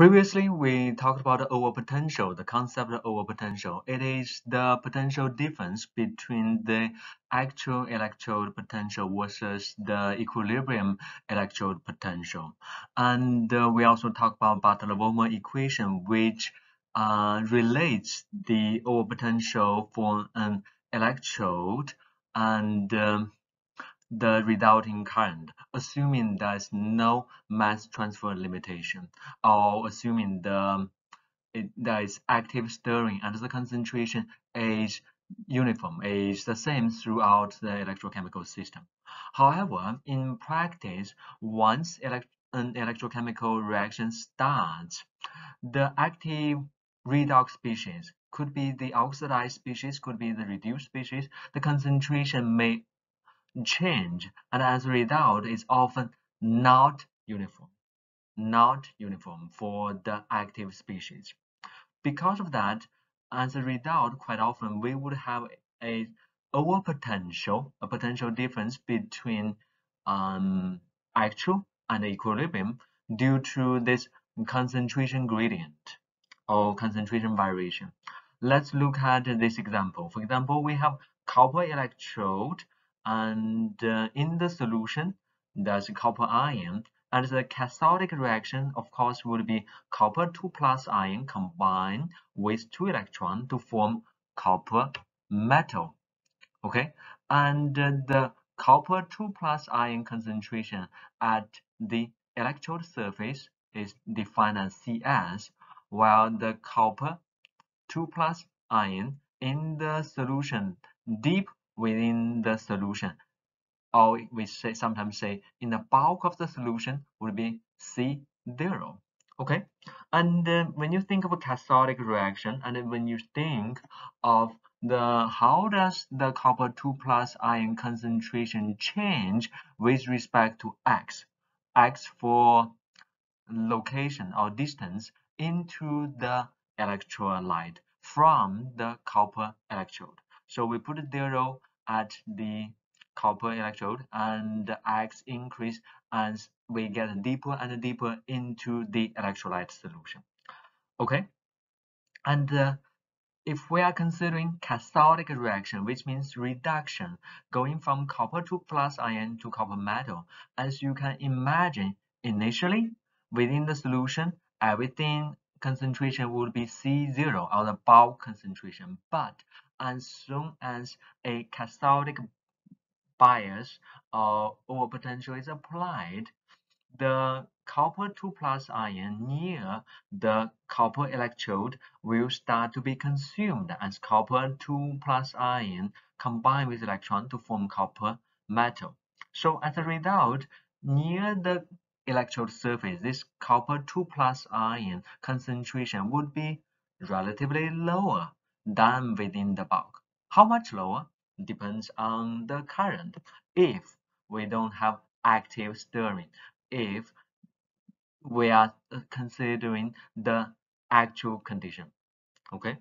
Previously, we talked about the overpotential, the concept of overpotential. It is the potential difference between the actual electrode potential versus the equilibrium electrode potential. And uh, we also talked about Butler-Volmer equation, which uh, relates the overpotential for an electrode and um, the resulting current, assuming there's no mass transfer limitation, or assuming the it, there is active stirring and the concentration is uniform, is the same throughout the electrochemical system. However, in practice, once elect an electrochemical reaction starts, the active redox species could be the oxidized species, could be the reduced species, the concentration may change and as a result is often not uniform not uniform for the active species. Because of that as a result quite often we would have a over potential a potential difference between um, actual and equilibrium due to this concentration gradient or concentration variation. Let's look at this example. For example we have copper electrode and uh, in the solution there's copper ion and the cathodic reaction of course would be copper 2 plus ion combined with two electrons to form copper metal okay? And uh, the copper 2 plus ion concentration at the electrode surface is defined as Cs while the copper 2 plus ion in the solution deep within the solution. Or we say sometimes say in the bulk of the solution would be C0 okay? And uh, when you think of a cathodic reaction and when you think of the how does the copper 2 plus ion concentration change with respect to x? X for location or distance into the electrolyte from the copper electrode. So we put zero at the copper electrode and X increase as we get deeper and deeper into the electrolyte solution. Okay, and uh, if we are considering cathodic reaction, which means reduction, going from copper 2 plus ion to copper metal, as you can imagine, initially within the solution, everything concentration would be C0 or the bulk concentration, but as soon as a cathodic bias uh, or, or potential is applied, the copper 2 plus ion near the copper electrode will start to be consumed as copper 2 plus ion combine with electron to form copper metal. So as a result, near the electrode surface, this copper 2 plus ion concentration would be relatively lower than within the bulk. How much lower? Depends on the current. If we don't have active stirring, if we are considering the actual condition, okay?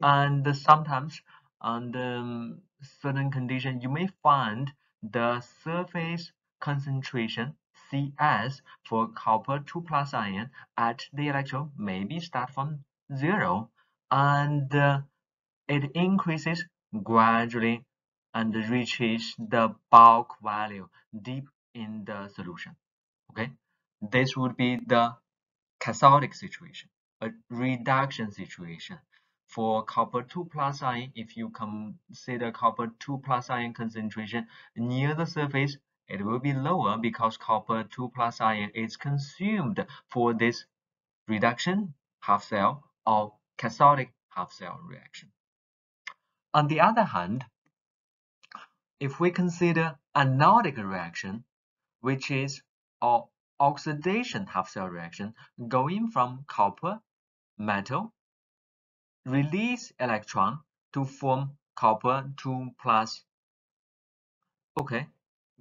And sometimes under certain condition, you may find the surface concentration Cs for copper 2 plus ion at the electrode maybe start from zero and uh, it increases gradually and reaches the bulk value deep in the solution. Okay, this would be the cathodic situation, a reduction situation. For copper 2 plus ion, if you consider copper 2 plus ion concentration near the surface, it will be lower because copper 2 plus ion is consumed for this reduction half cell or cathodic half cell reaction. On the other hand, if we consider anodic reaction, which is an oxidation half cell reaction going from copper metal release electron to form copper 2 plus okay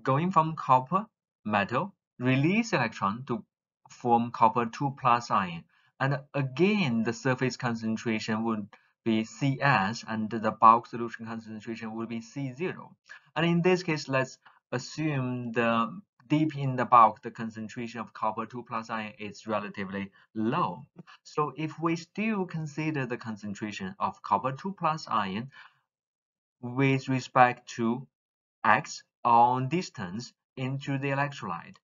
going from copper metal release electron to form copper 2 plus ion. And again the surface concentration would be Cs and the bulk solution concentration will be C0. And in this case, let's assume the deep in the bulk, the concentration of copper 2 plus ion is relatively low. So if we still consider the concentration of copper 2 plus ion with respect to x on distance into the electrolyte,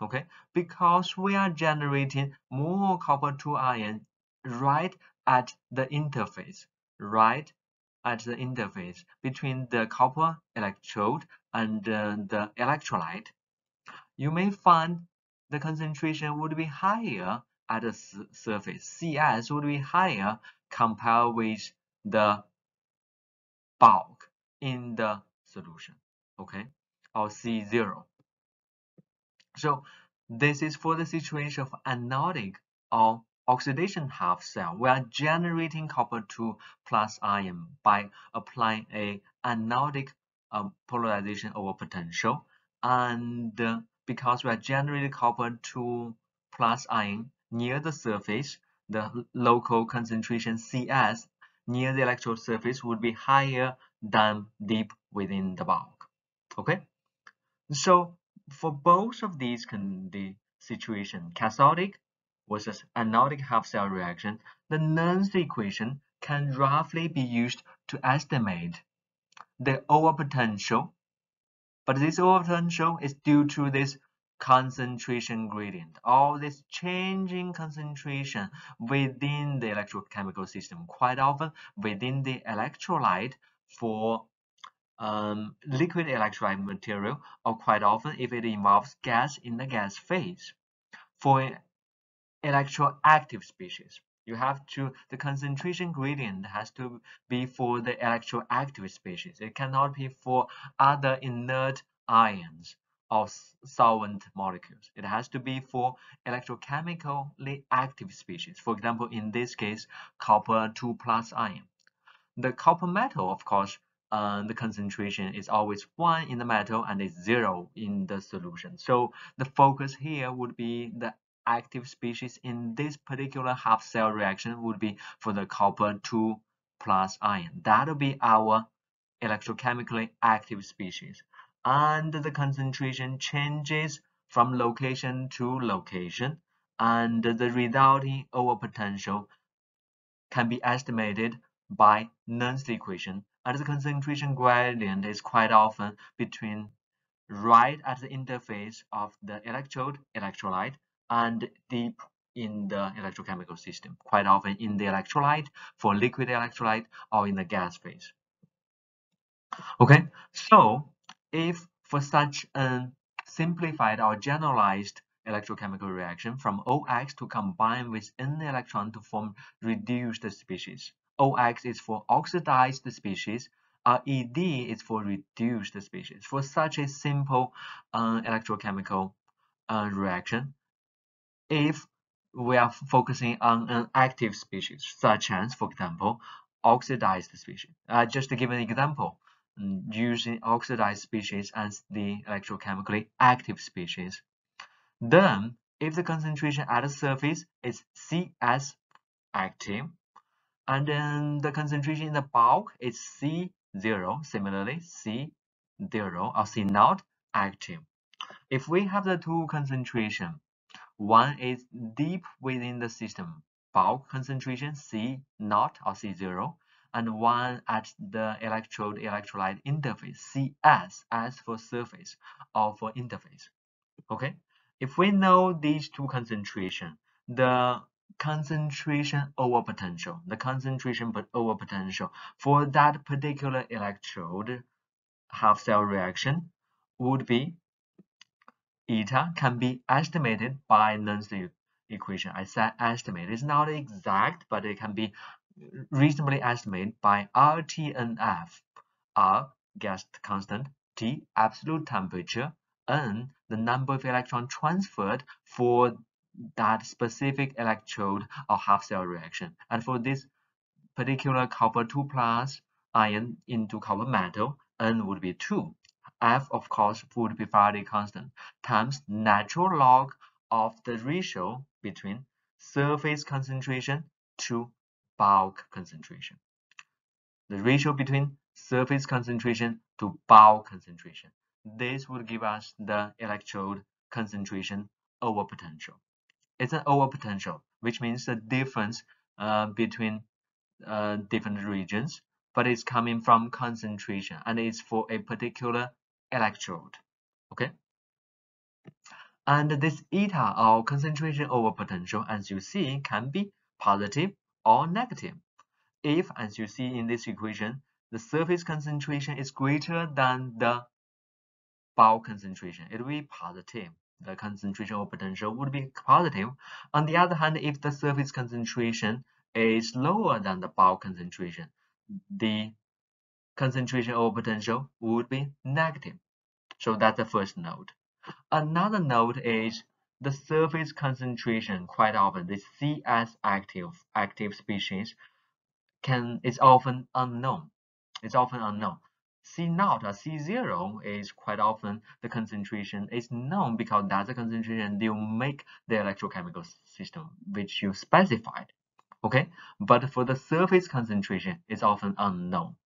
okay, because we are generating more copper 2 ion right at the interface, right at the interface between the copper electrode and uh, the electrolyte, you may find the concentration would be higher at the surface. CS would be higher compared with the bulk in the solution, okay, or C0. So this is for the situation of anodic or oxidation half cell. We are generating copper 2 plus ion by applying a anodic um, polarization over potential and uh, because we are generating copper 2 plus ion near the surface, the local concentration Cs near the electrode surface would be higher than deep within the bulk. Okay, so for both of these the situation, cathodic versus anodic half-cell reaction, the Nernst equation can roughly be used to estimate the overpotential but this overpotential is due to this concentration gradient, all this changing concentration within the electrochemical system, quite often within the electrolyte for um, liquid electrolyte material, or quite often if it involves gas in the gas phase. For electroactive species, you have to the concentration gradient has to be for the electroactive species. It cannot be for other inert ions or solvent molecules. It has to be for electrochemically active species. For example in this case copper 2 plus ion. The copper metal of course uh, the concentration is always 1 in the metal and is 0 in the solution. So the focus here would be the active species in this particular half cell reaction would be for the copper 2 plus ion. That'll be our electrochemically active species. And the concentration changes from location to location and the resulting overpotential can be estimated by Nernst equation and the concentration gradient is quite often between right at the interface of the electrode electrolyte and deep in the electrochemical system, quite often in the electrolyte, for liquid electrolyte, or in the gas phase. Okay, so if for such a simplified or generalized electrochemical reaction from OX to combine with N electron to form reduced species. OX is for oxidized species, RED is for reduced species. For such a simple uh, electrochemical uh, reaction, if we are focusing on an active species, such as, for example, oxidized species. Uh, just to give an example, mm, using oxidized species as the electrochemically active species. Then, if the concentration at the surface is CS active, and then the concentration in the bulk is C0, similarly C0 or C naught active. If we have the two concentration one is deep within the system, bulk concentration C naught or C0, and one at the electrode electrolyte interface, CS, as for surface or for interface. Okay, if we know these two concentration, the concentration over potential, the concentration but over potential for that particular electrode half cell reaction would be Eta can be estimated by Nernst equation. I said estimate. It's not exact, but it can be reasonably estimated by RTNF. R, gas constant, T, absolute temperature, N, the number of electrons transferred for that specific electrode or half cell reaction. And for this particular copper 2 plus ion into copper metal, N would be 2 f of course would be Faraday constant times natural log of the ratio between surface concentration to bulk concentration. The ratio between surface concentration to bulk concentration. this would give us the electrode concentration over potential. It's an over potential, which means the difference uh, between uh, different regions, but it's coming from concentration and it's for a particular electrode. Okay. And this eta or concentration over potential, as you see, can be positive or negative. If, as you see in this equation, the surface concentration is greater than the bulk concentration, it will be positive. The concentration or potential would be positive. On the other hand, if the surface concentration is lower than the bulk concentration, the concentration or potential would be negative. So that's the first note. Another note is the surface concentration. Quite often, the CS active active species can is often unknown. It's often unknown. C naught or C zero is quite often the concentration is known because that's the concentration you make the electrochemical system which you specified. Okay, but for the surface concentration, it's often unknown.